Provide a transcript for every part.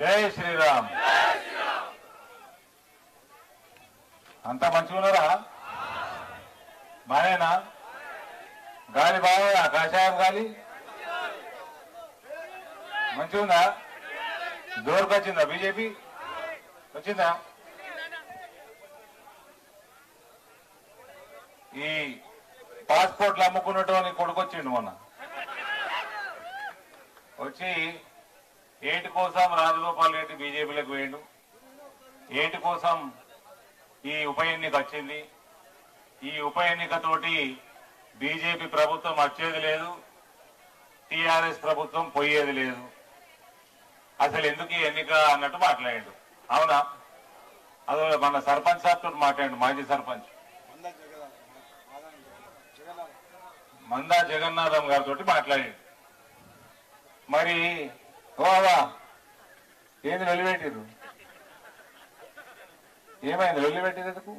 జై శ్రీరామ్. అంతా మంచిగా ఉన్నారా? బానేనా గాలి బాగా కాషాయం గాలి? మంచిగా ఉందా? జోరుకు వచ్చిందా బీజేపీ? వచ్చిందా? ఈ పాస్పోర్ట్లు అమ్ముకున్నటువంటి కొడుకు వచ్చిండు మొన్న. వచ్చి ఏటి కోసం రాజగోపాల్ రెడ్డి బీజేపీలోకి వేయడం ఏటి కోసం ఈ ఉప ఎన్నిక వచ్చింది? ఈ ఉప ఎన్నికతోటి బీజేపీ ప్రభుత్వం వచ్చేది లేదు టీఆర్ఎస్ ప్రభుత్వం పోయేది లేదు. అసలు ఎందుకు ఈ ఎన్నిక అన్నట్టు మాట్లాడాడు. అవునా? అదో మన సర్పంచ్ సార్తో తోటి మాట్లాడు మాజీ సర్పంచ్. మందా జగన్నాథం గారితో మాట్లాడాడు. మరి ఓవా ఏంది వెలిపెట్టిరు ఏమైంది వెలిపెట్టిరు ఎందుకు?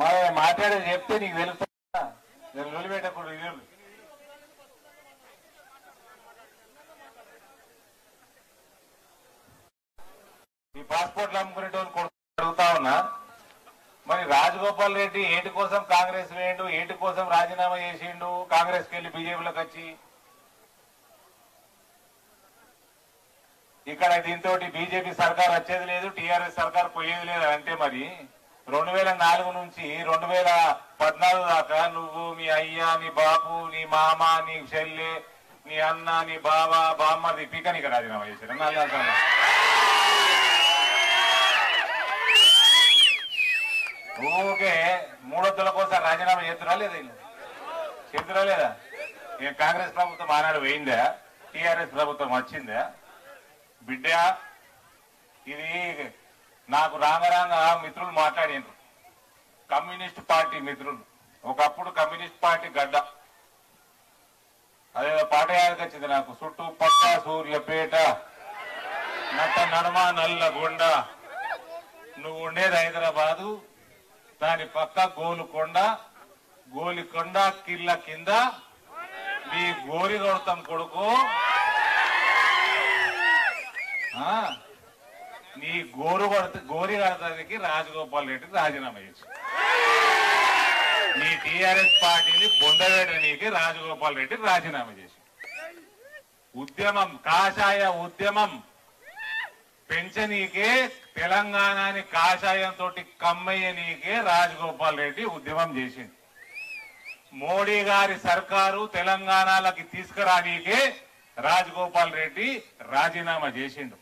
మరి మాట్లాడేది చెప్తే నీకు తెలుస్తా. నేను వెలిపెట్టకూడదు ఇది ఈ పాస్పోర్ట్లు అమ్ముకునేటోని అడుగుతా ఉన్నా. మరి రాజగోపాల్ రెడ్డి ఏటి కోసం కాంగ్రెస్ వేయండు? ఏటి కోసం రాజీనామా చేసిండు? కాంగ్రెస్కి వెళ్ళి బీజేపీలోకి వచ్చి? ఇక్కడ దీంతో బీజేపీ సర్కార్ వచ్చేది లేదు టీఆర్ఎస్ సర్కార్ పోయేది లేదు అంటే మరి రెండు వేల నాలుగు నుంచి రెండు వేల పద్నాలుగు దాకా నువ్వు మీ అయ్యా నీ బాపు నీ మామ నీ చెల్లె నీ అన్న నీ బావ బామ్మది పీకనికి రాజీనామా చేశారు. ఊకే మూడొద్దుల కోసం రాజీనామా చేస్తున్నా లేదా చేస్తున్నా లేదా? ఇక కాంగ్రెస్ ప్రభుత్వం ఆనాడు పోయిందా? టీఆర్ఎస్ ప్రభుత్వం వచ్చిందా? బిడ్డ ఇది నాకు రాంగరాంగ మిత్రులు మాట్లాడిండ్రు కమ్యూనిస్ట్ పార్టీ మిత్రులు. ఒకప్పుడు కమ్యూనిస్ట్ పార్టీ గడ్డ. అదే పాట వచ్చింది నాకు. చుట్టూ పక్క సూర్యపేట నట్ట నడమ నల్లగొండ నువ్వు ఉండేది హైదరాబాదు దాని పక్క గోలుకొండ గోలికొండ కిల్ల కింద. మీ గోరి కొడతాం కొడుకు నీ గోరు కొడత గోరి కడతానికి రాజగోపాల్ రెడ్డి రాజీనామా చేసి నీ టిఆర్ఎస్ పార్టీని బొందవేయడానికి రాజగోపాల్ రెడ్డి రాజీనామా చేసి ఉద్యమం కాషాయ ఉద్యమం పెంచనీకే తెలంగాణని కాషాయంతో కమ్మయ్యనీకే రాజగోపాల్ రెడ్డి ఉద్యమం చేసింది మోడీ గారి సర్కారు తెలంగాణలకి తీసుకురానీకే రాజగోపాల్ రెడ్డి రాజీనామా చేసిండు.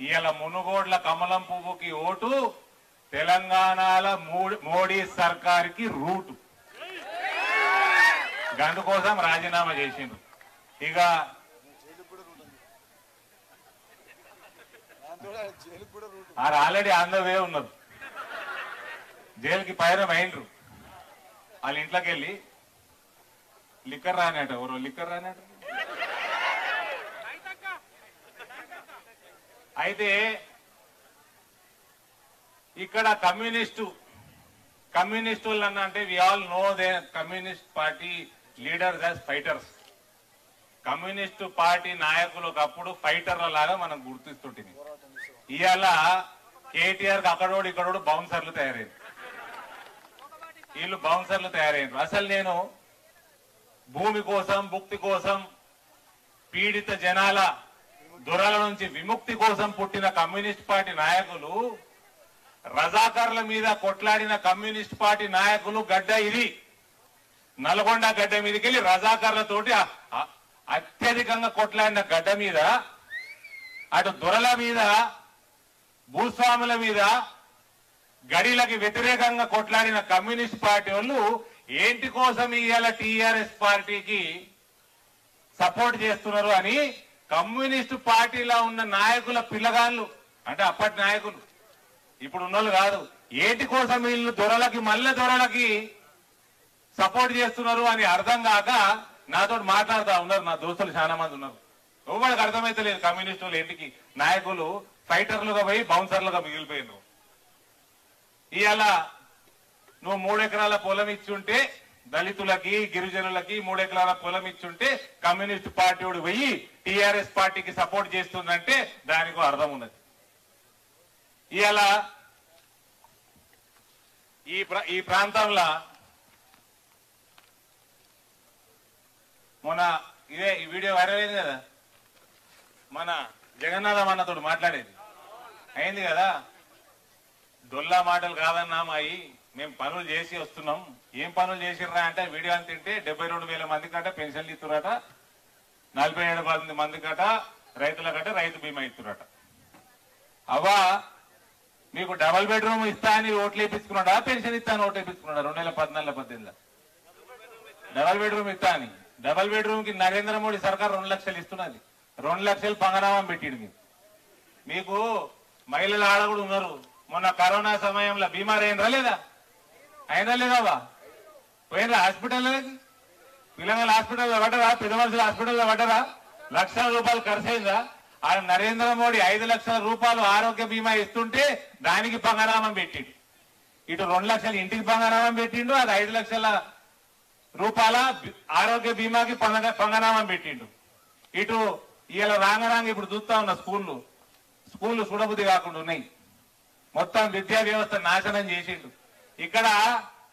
ఇవాళ మునుగోడ్ల కమలం పువ్వుకి ఓటు తెలంగాణల మోడీ సర్కార్కి రూటు. గందు కోసం రాజీనామా చేసిండు ఇక ఆరు ఆల్రెడీ ఆంధ్రవే ఉన్నారు. జైలుకి పైరం అయినరు. వాళ్ళ ఇంట్లోకి వెళ్ళి లిక్కర్ రానట ఎవరో లిక్కర్ రానట అయితే ఇక్కడ కమ్యూనిస్టు కమ్యూనిస్టులు అంటే we all know the communist party leaders as fighters communist party నాయకులు ఒకప్పుడు ఫైటర్ల లాగా మనం గుర్తిస్తుంటుంది ఇవాళ కేటీఆర్ అక్కడోడు ఇక్కడోడు బౌన్సర్లు తయారైంది వీళ్ళు బౌన్సర్లు తయారైంది అసలు నేను భూమి కోసం భుక్తి కోసం పీడిత జనాల దొరల నుంచి విముక్తి కోసం పుట్టిన కమ్యూనిస్ట్ పార్టీ నాయకులు రజాకర్ల మీద కొట్లాడిన కమ్యూనిస్ట్ పార్టీ నాయకులు గడ్డ ఇది. నల్గొండ గడ్డ మీదకి వెళ్ళి రజాకర్లతోటి అత్యధికంగా కొట్లాడిన గడ్డ మీద అటు దొరల మీద భూస్వాముల మీద గడిలకి వ్యతిరేకంగా కొట్లాడిన కమ్యూనిస్ట్ పార్టీ వాళ్ళు ఏంటి కోసం ఇవాళ టీఆర్ఎస్ పార్టీకి సపోర్ట్ చేస్తున్నారు అని కమ్యూనిస్టు పార్టీలో ఉన్న నాయకుల పిల్లగాళ్ళు అంటే అప్పటి నాయకులు ఇప్పుడు ఉన్నోళ్ళు కాదు ఏంటి కోసం వీళ్ళు దొరలకి మళ్ళీ దొరలకి సపోర్ట్ చేస్తున్నారు అని అర్థం కాక నాతో మాట్లాడుతూ ఉన్నారు నా దోస్తులు చాలా మంది ఉన్నారు. ఎవరికి అర్థమైతే లేదు కమ్యూనిస్టులు ఏంటికి నాయకులు ఫైటర్లుగా పోయి బౌన్సర్లుగా మిగిలిపోయినారు. ఇవాళ నువ్వు మూడెకరాల పొలం పొలం ఇచ్చుంటే దళితులకి గిరిజనులకి మూడెకరాల పొలం ఇచ్చుంటే కమ్యూనిస్ట్ పార్టీ వాడు పోయి టిఆర్ఎస్ పార్టీకి సపోర్ట్ చేస్తుందంటే దానికి అర్థం ఉన్నది. ఇలా ఈ ఈ ప్రాంతంలో మొన్న ఇదే ఈ వీడియో వైరల్ అయింది కదా? మన జగన్నాథం అన్నతోడు మాట్లాడేది. అయింది కదా? డొల్లా మాటలు కాదన్నా మాయి మేము పనులు చేసి వస్తున్నాం. ఏం పనులు చేసిర్రా అంటే వీడియో అని తింటే డెబ్బై రెండు వేల మంది కట పెన్షన్లు ఇస్తురట నలభై ఏడు పది మంది కట రైతుల కట రైతు బీమా ఇస్తురట అవ్వా మీకు డబల్ బెడ్రూమ్ ఇస్తా అని ఓట్లు వేయించుకున్నాడా పెన్షన్ ఇస్తా అని ఓట్లు వేపించుకున్నాడా? రెండు వేల పద్నాలుగు పద్దెనిమిదిలో. డబల్ బెడ్రూమ్ ఇస్తా అని. డబల్ బెడ్రూమ్కి నరేంద్ర మోడీ సర్కార్ రెండు లక్షలు ఇస్తున్నది. రెండు లక్షలు పంగనామం పెట్టిండు మీకు. మీకు మహిళల ఆడ కూడా ఉన్నారు. మొన్న కరోనా సమయంలో బీమా అయినరా లేదా? అయినా లేదావా పోయినరా హాస్పిటల్లోకి పిల్లల హాస్పిటల్లో పడ్డరా పెద్ద మనుషుల హాస్పిటల్లో పడ్డరా లక్షల రూపాయలు ఖర్చు అయిందా? ఆ నరేంద్ర మోడీ ఐదు లక్షల రూపాయలు ఆరోగ్య బీమా ఇస్తుంటే దానికి పంగనామం పెట్టిండు. ఇటు రెండు లక్షలు ఇంటికి పంగనామం పెట్టిండు అది ఐదు లక్షల రూపాయల ఆరోగ్య బీమాకి పంగ పంగనామం పెట్టిండు. ఇటు ఇలా రాంగరాంగ ఇప్పుడు చూస్తా ఉన్న స్కూళ్ళు. స్కూళ్ళు చూడబుద్ధి కాకుండా ఉన్నాయి. మొత్తం విద్యా వ్యవస్థ నాశనం చేసిండు. ఇక్కడ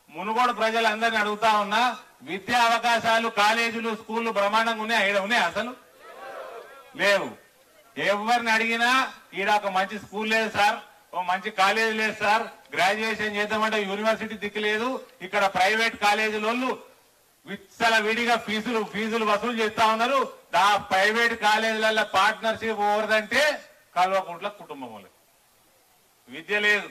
మునుగోడు ప్రజలందరినీ అడుగుతా ఉన్నా విద్యా అవకాశాలు కాలేజీలు స్కూళ్ళు బ్రహ్మాండంగా ఉన్నాయి? ఉన్నాయి అసలు? లేవు. ఎవరిని అడిగినా ఈడ ఒక మంచి స్కూల్ లేదు సార్ ఓ మంచి కాలేజీ లేదు సార్ గ్రాడ్యుయేషన్ చేద్దామంటే యూనివర్సిటీ దిక్కు లేదు ఇక్కడ ప్రైవేట్ కాలేజీల వాళ్ళు విచ్చల విడిగా ఫీజులు ఫీజులు వసూలు చేస్తా ఉన్నారు. దా ప్రైవేట్ కాలేజీలలో పార్ట్నర్షిప్ ఓవరదంటే కల్వకుంట్ల కుటుంబం వాళ్ళకి విద్య లేదు.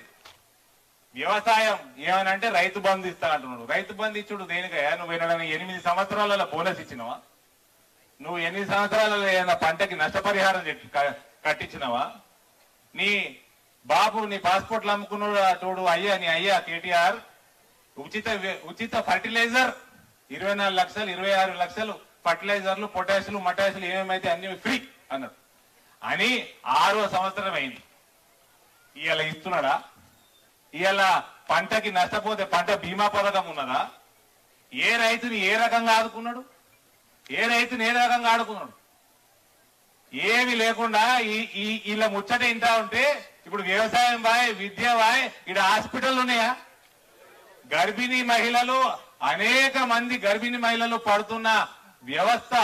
వ్యవసాయం ఏమనంటే రైతు బంధు ఇస్తానంటున్నాడు. రైతు బంధు ఇచ్చుడు దేనికయ్యా? నువ్వు ఏమైనా ఎనిమిది సంవత్సరాలలో బోనస్ ఇచ్చినవా? నువ్వు ఎనిమిది సంవత్సరాలలో ఏమైనా పంటకి నష్టపరిహారం కట్టించినవా? నీ బాబు నీ పాస్పోర్ట్లు అమ్ముకున్నాడు చూడు అయ్యా నీ అయ్యా కేటీఆర్ ఉచిత ఉచిత ఫర్టిలైజర్. ఇరవై నాలుగు లక్షలు ఇరవై ఆరు లక్షలు ఫర్టిలైజర్లు పొటాషియలు మటాషియలు ఏమేమైతే అన్ని ఫ్రీ అన్నారు. అని ఆరో సంవత్సరం అయింది. ఇలా ఇస్తున్నాడా? ఇవాళ పంటకి నష్టపోతే పంట బీమా పథకం ఉన్నదా? ఏ రైతుని ఏ రకంగా ఆదుకున్నాడు? ఏ రైతుని ఏ రకంగా ఆడుకున్నాడు? ఏమి లేకుండా ఈ ఈ ఇలా ముచ్చట ఇంటా ఉంటే ఇప్పుడు వ్యవసాయం బాయ్ విద్య బాయ్ ఇక్కడ హాస్పిటల్ ఉన్నాయా? గర్భిణీ మహిళలు అనేక మంది గర్భిణీ మహిళలు పడుతున్న వ్యవస్థ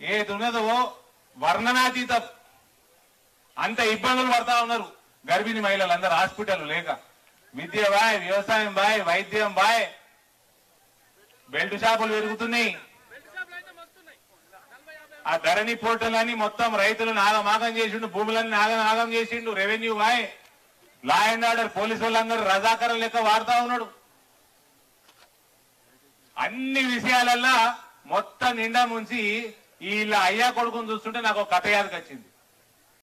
ఏది ఉన్నదో వర్ణనాతీతం. అంత ఇబ్బందులు పడతా ఉన్నారు. గర్భిణీ మహిళలందరూ హాస్పిటల్ లేక. విద్య బాయ్ వ్యవసాయం బాయ్ వైద్యం బాయ్. బెల్ట్ షాపులు పెరుగుతున్నాయి. ఆ ధరణి పోర్టల్ అని మొత్తం రైతులు నాగమాగం చేసిండు భూములన్నీ నాగమాగం చేసిండు revenue bye. Law and order police వాళ్ళందరూ రజాకరం లెక్క వాడుతా ఉన్నాడు. అన్ని విషయాలల్లా మొత్తం నిండా ముంచి వీళ్ళ అయ్యా కొడుకుని చూస్తుంటే నాకు ఒక కథ యాదకొచ్చింది.